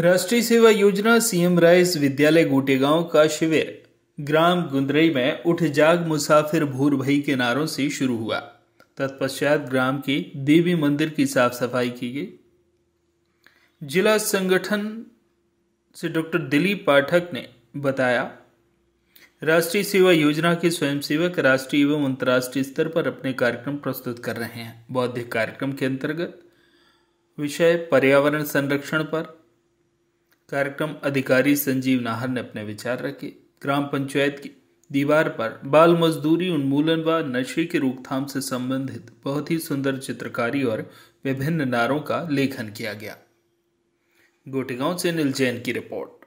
राष्ट्रीय सेवा योजना सीएम राइस विद्यालय गोटेगांव का शिविर। ग्राम गुंदरई में उठ जाग मुसाफिर भूर भई के नारों से शुरू हुआ। तत्पश्चात ग्राम के देवी मंदिर की साफ़ सफ़ाई की गई। जिला संगठन से डॉक्टर दिलीप पाठक ने बताया, राष्ट्रीय सेवा योजना के स्वयंसेवक राष्ट्रीय एवं अंतर्राष्ट्रीय स्तर पर अपने कार्यक्रम प्रस्तुत कर रहे हैं। बौद्धिक कार्यक्रम के अंतर्गत विषय पर्यावरण संरक्षण पर कार्यक्रम अधिकारी संजीव नाहर ने अपने विचार रखे। ग्राम पंचायत की दीवार पर बाल मजदूरी उन्मूलन व नशे की रोकथाम से संबंधित बहुत ही सुंदर चित्रकारी और विभिन्न नारों का लेखन किया गया। गोटेगांव से नील जैन की रिपोर्ट।